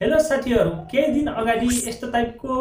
Hello साथीहरू केही दिन अगाडि यस्तो टाइपको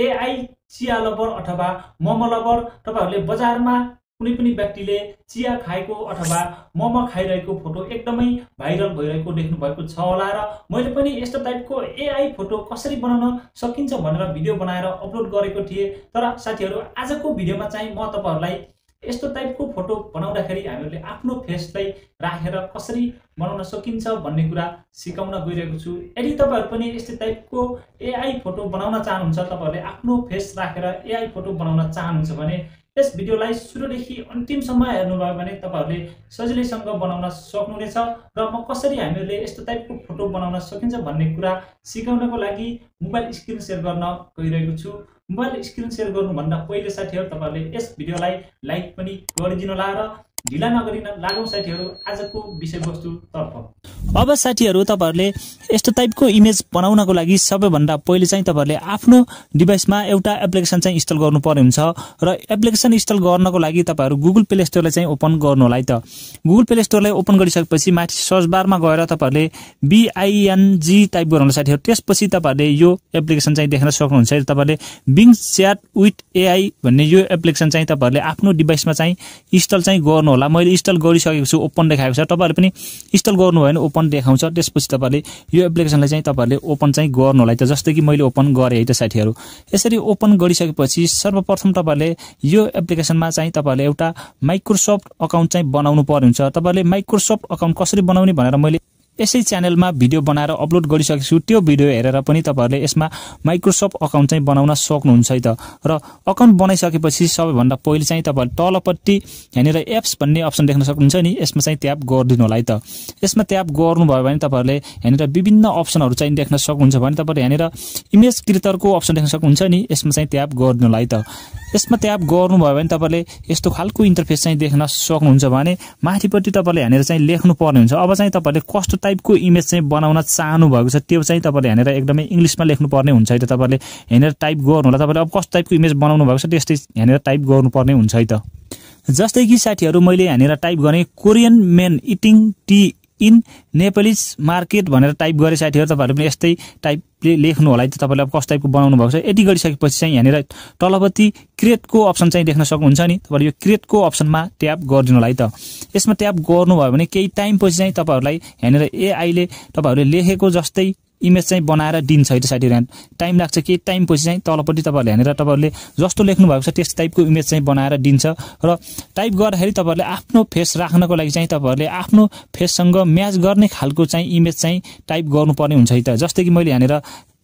एआई चिया लबर अथवा मोमो लबर तपाईँहरूले बजारमा कुनै पनि व्यक्तिले चिया खाएको अथवा मोमो खाइरहेको फोटो एकदमै भाइरल भइरहेको देख्नु भएको छ होला र मैले पनि यस्तो टाइपको एआई फोटो कसरी बनाउन सकिन्छ भनेर भिडियो बनाएर अपलोड गरेको थिएँ। तर साथीहरू आजको भिडियोमा चाहिँ म तपाईँहरूलाई यस्तो टाइपको फोटो बनाउँदाखेरि हामीहरूले आफ्नो फेसलाई राखेर कसरी बनाउन सकिन्छ भन्ने कुरा सिकाउन गइरहेको छु। यदि तपाईँहरू पनि यस्तै टाइपको एआई फोटो बनाउन चाहनुहुन्छ तपाईँहरूले आफ्नो फेस राखेर एआई फोटो बनाउन चाहनुहुन्छ भने यस भिडियोलाई सुरुदेखि अन्तिमसम्म हेर्नुभयो भने तपाईँहरूले सजिलैसँग बनाउन सक्नुहुनेछ र म कसरी हामीहरूले यस्तो टाइपको फोटो बनाउन सकिन्छ भन्ने कुरा सिकाउनको लागि मोबाइल स्क्रिन सेयर गर्न गइरहेको छु। मोबाइल स्क्रिन सेयर गर्नुभन्दा पहिले साथीहरू तपाईँहरूले यस भिडियोलाई लाइक पनि गरिदिनु होला र ढिला नगरिन लागौँ साथीहरू आजको विषयवस्तुतर्फ अब साथीहरू तपाईँहरूले यस्तो टाइपको इमेज बनाउनको लागि सबैभन्दा पहिले चाहिँ तपाईँहरूले आफ्नो डिभाइसमा एउटा एप्लिकेसन चाहिँ इन्स्टल गर्नुपर्ने हुन्छ र एप्लिकेसन इन्स्टल गर्नको लागि तपाईँहरू गुगल प्ले स्टोरलाई चाहिँ ओपन गर्नु होला है त। गुगल प्ले स्टोरलाई ओपन गरिसकेपछि माथि सर्च बारमा गएर तपाईँहरूले बिआइएनजी टाइप गर्नु साथीहरू। त्यसपछि तपाईँहरूले यो एप्लिकेसन चाहिँ देख्न सक्नुहुन्छ तपाईँहरूले बिङ च्याट विथ एआई भन्ने यो एप्लिकेसन चाहिँ तपाईँहरूले आफ्नो डिभाइसमा चाहिँ इन्स्टल चाहिँ गर्नु होला। मैले इन्स्टल गरिसकेको छु ओपन देखाएको छ। तपाईँहरूले पनि इन्स्टल गर्नुभयो भने ओपन देखाउँछ। त्यसपछि तपाईँले यो एप्लिकेसनलाई चाहिँ तपाईँहरूले ओपन चाहिँ गर्नु होला। त जस्तै कि मैले ओपन गरेँ है त साथीहरू। यसरी ओपन गरिसकेपछि सर्वप्रथम तपाईँहरूले यो एप्लिकेसनमा चाहिँ तपाईँहरूले एउटा माइक्रोसफ्ट अकाउन्ट चाहिँ बनाउनु पर्ने हुन्छ। तपाईँहरूले माइक्रोसफ्ट अकाउन्ट कसरी बनाउने भनेर मैले यसै च्यानलमा भिडियो बनाएर अपलोड गरिसकेको छु त्यो भिडियो हेरेर पनि तपाईँहरूले यसमा माइक्रोसफ्ट अकाउन्ट चाहिँ बनाउन सक्नुहुन्छ है त। र अकाउन्ट बनाइसकेपछि सबैभन्दा पहिले चाहिँ तपाईँहरूले तलपट्टि यहाँनिर एप्स भन्ने अप्सन देख्न सक्नुहुन्छ नि। यसमा चाहिँ ट्याप गरिदिनु होला है त। यसमा ट्याप गर्नुभयो भने तपाईँहरूले यहाँनिर विभिन्न अप्सनहरू चाहिँ देख्न सक्नुहुन्छ भने तपाईँले यहाँनिर इमेज क्रिएटरको अप्सन देख्न सक्नुहुन्छ नि। यसमा चाहिँ ट्याप गरिदिनु होला है त। यसमा ट्याप गर्नुभयो भने तपाईँले यस्तो खालको इन्टरफेस चाहिँ देख्न सक्नुहुन्छ भने माथिपट्टि तपाईँले यहाँनिर चाहिँ लेख्नु पर्ने हुन्छ। अब चाहिँ तपाईँले कस्तो टाइपको इमेज चाहिँ बनाउन चाहनु भएको छ त्यो चाहिँ तपाईँले यहाँनिर एकदमै इङ्ग्लिसमा लेख्नुपर्ने हुन्छ है त। तपाईँले यहाँनिर टाइप गर्नु होला तपाईँले अब कस्तो टाइपको इमेज बनाउनु भएको छ त्यस्तै यहाँनिर टाइप गर्नुपर्ने हुन्छ है त। जस्तै कि साथीहरू मैले यहाँनिर टाइप गरेँ Korean men eating tea in Nepalese market भनेर टाइप गरे साथीहरू तपाईँहरू पनि यस्तै टाइपले लेख्नु होला। त तपाईँले अब कस्तो टाइपको बनाउनु भएको छ यति गरिसकेपछि चाहिँ यहाँनिर तलपट्टि क्रिएटको अप्सन चाहिँ देख्न सक्नुहुन्छ नि। तपाईँले यो क्रिएटको अप्सनमा ट्याप गरिदिनु होला है त। यसमा ट्याप गर्नुभयो भने केही टाइमपछि चाहिँ तपाईँहरूलाई यहाँनिर एआईले तपाईँहरूले लेखेको जस्तै इमेज चाहिँ बनाएर दिन्छ है त साथीहरू टाइम लाग्छ केही टाइमपछि चाहिँ तलपट्टि तपाईँहरूले यहाँनिर तपाईँहरूले जस्तो लेख्नु भएको छ त्यस टाइपको इमेज चाहिँ बनाएर दिन्छ र टाइप गर्दाखेरि तपाईँहरूले आफ्नो फेस राख्नको लागि चाहिँ तपाईँहरूले आफ्नो फेससँग म्याच गर्ने खालको चाहिँ इमेज चाहिँ टाइप गर्नुपर्ने हुन्छ है त। जस्तै कि मैले यहाँनिर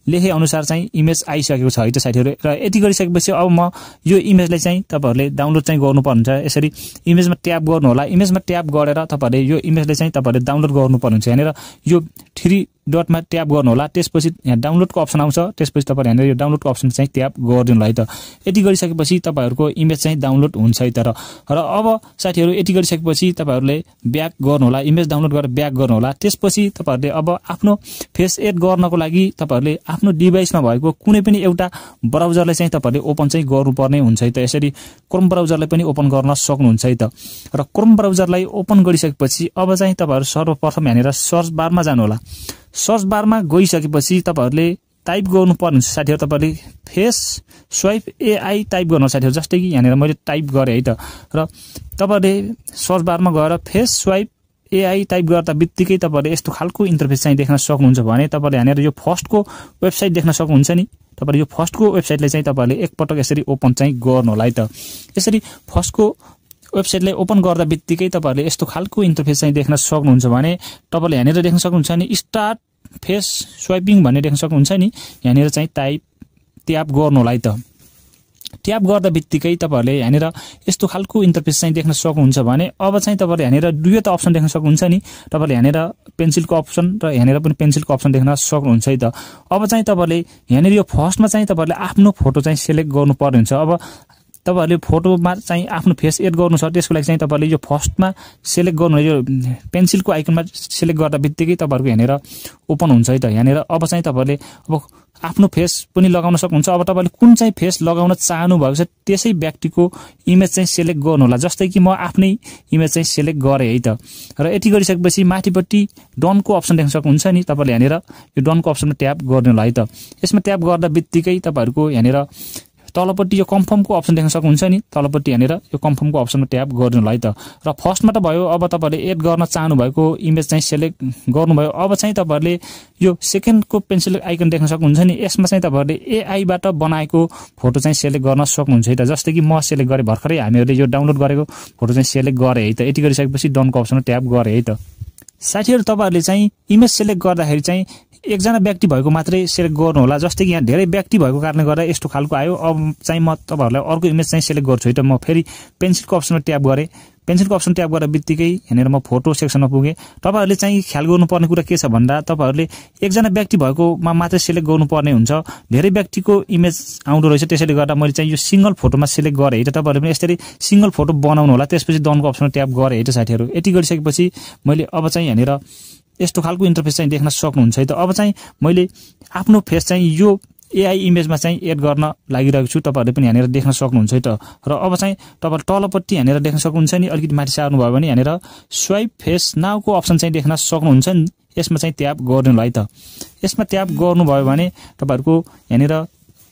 लेखे अनुसार चाहिँ इमेज आइसकेको छ है त साथीहरू र यति गरिसकेपछि अब म यो इमेजलाई चाहिँ तपाईँहरूले डाउनलोड चाहिँ गर्नुपर्ने हुन्छ। यसरी इमेजमा ट्याप गर्नु होला इमेजमा ट्याप गरेर तपाईँहरूले यो इमेजलाई चाहिँ तपाईँहरूले डाउनलोड गर्नुपर्ने हुन्छ। यहाँनिर यो थ्री डटमा ट्याप गर्नु होला त्यसपछि यहाँ डाउनलोडको अप्सन आउँछ। त्यसपछि तपाईँहरू यहाँनिर यो डाउनलोडको अप्सन चाहिँ ट्याप गरिदिनु है त। यति गरिसकेपछि तपाईँहरूको इमेज चाहिँ डाउनलोड हुन्छ है त र अब साथीहरू यति गरिसकेपछि तपाईँहरूले ब्याक गर्नु होला इमेज डाउनलोड गरेर ब्याक गर्नु होला त्यसपछि तपाईँहरूले अब आफ्नो फेस एड गर्नको लागि तपाईँहरूले आफ्नो डिभाइसमा भएको कुनै पनि एउटा ब्राउजरलाई चाहिँ तपाईँहरूले ओपन चाहिँ गर्नुपर्ने हुन्छ है त। यसरी क्रोम ब्राउजरलाई पनि ओपन गर्न सक्नुहुन्छ है त। र क्रोम ब्राउजरलाई ओपन गरिसकेपछि अब चाहिँ तपाईँहरू सर्वप्रथम यहाँनिर सर्च बारमा जानु होला सर्च बारमा गइसकेपछि तपाईँहरूले टाइप गर्नुपर्ने हुन्छ साथीहरू तपाईँहरूले फेस स्वाइप एआई टाइप गर्नु साथीहरू जस्तै कि यहाँनिर मैले टाइप गरेँ है त। र तपाईँहरूले सर्च बारमा गएर फेस स्वाइप एआई टाइप गर्दा बित्तिकै तपाईँहरूले यस्तो खालको इन्टरफेस चाहिँ देख्न सक्नुहुन्छ भने तपाईँले यहाँनिर यो फर्स्टको वेबसाइट देख्न सक्नुहुन्छ नि। तपाईँले यो फर्स्टको वेबसाइटलाई चाहिँ तपाईँहरूले एकपटक यसरी ओपन चाहिँ गर्नु होला है त। यसरी फर्स्टको वेबसाइटलाई ओपन गर्दा बित्तिकै तपाईँहरूले यस्तो खालको इन्टरफेस चाहिँ देख्न सक्नुहुन्छ भने तपाईँले यहाँनिर देख्न सक्नुहुन्छ नि स्टार्ट फेस स्वाइपिङ भन्ने देख्न सक्नुहुन्छ नि। यहाँनिर चाहिँ टाइप ट्याप गर्नु होला है त। ट्याप गर्दा बित्तिकै तपाईँहरूले यहाँनिर यस्तो खालको इन्टरफेस चाहिँ देख्न सक्नुहुन्छ भने अब चाहिँ तपाईँले यहाँनिर दुईवटा अप्सन देख्न सक्नुहुन्छ नि। तपाईँले यहाँनिर पेन्सिलको अप्सन र यहाँनिर पनि पेन्सिलको अप्सन देख्न सक्नुहुन्छ है त। अब चाहिँ तपाईँले यहाँनिर यो फर्स्टमा चाहिँ तपाईँहरूले आफ्नो फोटो चाहिँ सेलेक्ट गर्नुपर्ने हुन्छ अब तपाईँहरूले फोटोमा चाहिँ आफ्नो फेस एड गर्नु छ त्यसको लागि चाहिँ तपाईँहरूले यो फर्स्टमा सेलेक्ट गर्नु यो पेन्सिलको आइकनमा सेलेक्ट गर्दा बित्तिकै तपाईँहरूको यहाँनिर ओपन हुन्छ है त। यहाँनिर अब चाहिँ तपाईँहरूले अब आफ्नो फेस पनि लगाउन सक्नुहुन्छ। अब तपाईँले कुन चाहिँ फेस लगाउन चाहनु भएको छ त्यसै व्यक्तिको इमेज चाहिँ सेलेक्ट गर्नु होला। जस्तै कि म आफ्नै इमेज चाहिँ सेलेक्ट गरेँ है त। र यति गरिसकेपछि माथिपट्टि डनको अप्सन देख्न सक्नुहुन्छ नि तपाईँले यहाँनिर। यो डनको अप्सनमा ट्याप गर्नु होला है त। यसमा ट्याप गर्दा बित्तिकै तपाईँहरूको यहाँनिर तलपट्टि यो कन्फर्मको अप्सन देख्न सक्नुहुन्छ नि। तलपट्टि यहाँनिर यो कन्फर्मको अप्सनमा ट्याप गर्नु है त। र फर्स्टमा त भयो अब तपाईँहरूले एड गर्न चाहनु भएको इमेज चाहिँ सेलेक्ट गर्नुभयो। अब चाहिँ तपाईँहरूले यो सेकेन्डको पेन्सिल आइकन देख्न सक्नुहुन्छ नि। यसमा चाहिँ तपाईँहरूले एआईबाट बनाएको फोटो चाहिँ सेलेक्ट गर्न सक्नुहुन्छ है त। जस्तै कि म सेलेक्ट गरेँ भर्खरै हामीहरूले यो डाउनलोड गरेको फोटो चाहिँ सेलेक्ट गरेँ है त। यति गरिसकेपछि डनको अप्सनमा ट्याप गरेँ है त। साथीहरू तपाईँहरूले चाहिँ इमेज सेलेक्ट गर्दाखेरि चाहिँ एकजना व्यक्ति भएको मात्रै सेलेक्ट गर्नुहोला। जस्तै कि यहाँ धेरै व्यक्ति भएको कारणले गर्दा यस्तो खालको आयो। अब चाहिँ म तपाईँहरूलाई अर्को इमेज चाहिँ सेलेक्ट गर्छु। है त म फेरि पेन्सिलको अप्सनमा ट्याप गरेँ। पेन्सिलको अप्सन ट्याप गरेर बित्तिकै यहाँनिर म फोटो सेक्सनमा पुगेँ। तपाईँहरूले चाहिँ ख्याल गर्नुपर्ने कुरा के छ भन्दा तपाईँहरूले एकजना व्यक्ति भएकोमा मात्रै सेलेक्ट गर्नुपर्ने हुन्छ। धेरै व्यक्तिको इमेज आउँदो रहेछ। त्यसैले गर्दा मैले चाहिँ यो सिङ्गल फोटोमा सेलेक्ट गरेँ। है त तपाईँहरूले पनि यसरी सिङ्गल फोटो बनाउनु होला। त्यसपछि डनको अप्सनमा ट्याप गरेँ। है त साथीहरू यति गरिसकेपछि मैले अब चाहिँ यहाँनिर यस्तो खालको इन्टरफेस चाहिँ देख्न सक्नुहुन्छ है त। अब चाहिँ मैले आफ्नो फेस चाहिँ यो एआई इमेजमा चाहिँ एड गर्न लागिरहेको छु तपाईँहरूले पनि यहाँनिर देख्न सक्नुहुन्छ है त। र अब चाहिँ तपाईँले तलपट्टि यहाँनिर देख्न सक्नुहुन्छ नि अलिकति माथि सार्नुभयो भने यहाँनिर स्वाइप फेस नाउको अप्सन चाहिँ देख्न सक्नुहुन्छ नि। यसमा चाहिँ ट्याप गर्नु है त। यसमा ट्याप गर्नुभयो भने तपाईँहरूको यहाँनिर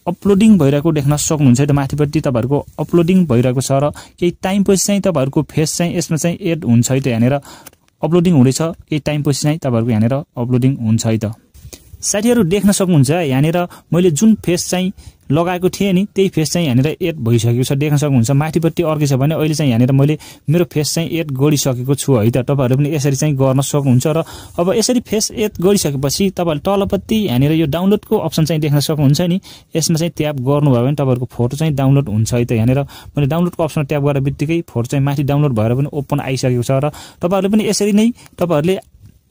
अपलोडिङ भइरहेको देख्न सक्नुहुन्छ त। माथिपट्टि तपाईँहरूको अपलोडिङ भइरहेको छ र केही टाइमपछि चाहिँ तपाईँहरूको फेस चाहिँ यसमा चाहिँ एड हुन्छ है त यहाँनिर। अपलोडिङ हुँदैछ केही टाइमपछि चाहिँ तपाईँहरूको यहाँनिर अपलोडिङ हुन्छ है त। साथीहरू देख्न सक्नुहुन्छ यहाँनिर मैले जुन फेस चाहिँ लगाएको थिएँ नि त्यही फेस चाहिँ यहाँनिर एड भइसकेको छ देख्न सक्नुहुन्छ। माथिपट्टि अर्कै छ भने अहिले चाहिँ यहाँनिर मैले मेरो फेस चाहिँ एड गरिसकेको छु है त। तपाईँहरू पनि यसरी चाहिँ गर्न सक्नुहुन्छ र अब यसरी फेस एड गरिसकेपछि तपाईँहरूले तलपट्टि यहाँनिर यो डाउनलोडको अप्सन चाहिँ देख्न सक्नुहुन्छ नि यसमा चाहिँ ट्याप गर्नुभयो भने तपाईँहरूको फोटो चाहिँ डाउनलोड हुन्छ है त। यहाँनिर मैले डाउनलोडको अप्सनमा ट्याप गरेर फोटो चाहिँ माथि डाउनलोड भएर पनि ओपन आइसकेको छ र तपाईँहरूले पनि यसरी नै तपाईँहरूले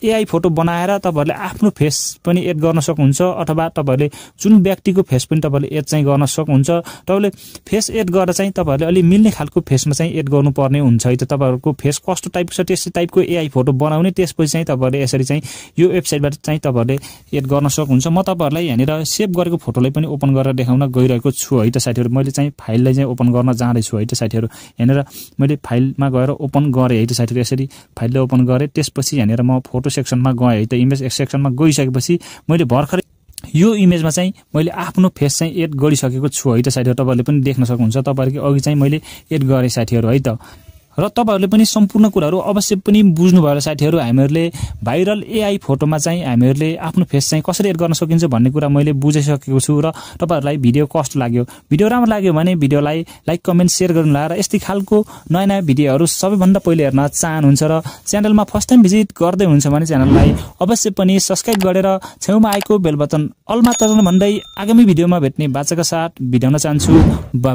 एआई फोटो बनाएर तपाईँहरूले आफ्नो फेस पनि एड गर्न सक्नुहुन्छ अथवा तपाईँहरूले जुन व्यक्तिको फेस पनि तपाईँले एड चाहिँ गर्न सक्नुहुन्छ तपाईँले फेस एड गरेर चाहिँ तपाईँहरूले अलिक मिल्ने खालको फेसमा चाहिँ एड गर्नुपर्ने हुन्छ। है त तपाईँहरूको फेस कस्तो टाइपको छ त्यस्तै टाइपको एआई फोटो बनाउने त्यसपछि चाहिँ तपाईँहरूले यसरी चाहिँ यो वेबसाइटबाट चाहिँ तपाईँहरूले एड गर्न सक्नुहुन्छ। म तपाईँहरूलाई यहाँनिर सेभ गरेको फोटोलाई पनि ओपन गरेर देखाउन गइरहेको छु है। त साथीहरू मैले चाहिँ फाइललाई चाहिँ ओपन गर्न जाँदैछु है। त साथीहरू यहाँनिर मैले फाइलमा गएर ओपन गरेँ है। त साथीहरू यसरी फाइललाई ओपन गरेँ त्यसपछि यहाँनिर म फोटो फोटो सेक्सनमा गएँ है। त इमेज सेक्सनमा गइसकेपछि मैले भर्खरै यो इमेजमा चाहिँ मैले आफ्नो फेस चाहिँ एड गरिसकेको छु है। त साथीहरू तपाईँहरूले पनि देख्न सक्नुहुन्छ। तपाईँहरूको अघि चाहिँ मैले एड गरेँ साथीहरू है त। र तपाईँहरूले पनि सम्पूर्ण कुराहरू अवश्य पनि बुझ्नुभयो होला साथीहरू। हामीहरूले भाइरल एआई फोटोमा चाहिँ हामीहरूले आफ्नो फेस चाहिँ कसरी एड गर्न सकिन्छ भन्ने कुरा मैले बुझिसकेको छु र तपाईँहरूलाई भिडियो कस्तो लाग्यो। भिडियो राम्रो लाग्यो भने भिडियोलाई लाइक कमेन्ट सेयर गर्नु र यस्तै खालको नयाँ नयाँ भिडियोहरू सबैभन्दा पहिले हेर्न चाहनुहुन्छ र च्यानलमा फर्स्ट टाइम भिजिट गर्दै हुन्छ भने च्यानललाई अवश्य पनि सब्सक्राइब गरेर छेउमा आएको बेल बटन अलमा तर्नु भन्दै आगामी भिडियोमा भेट्ने बाचाका साथ भिडियोन चाहन्छु। बाई